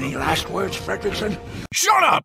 Any last words, Fredrickson? Shut up!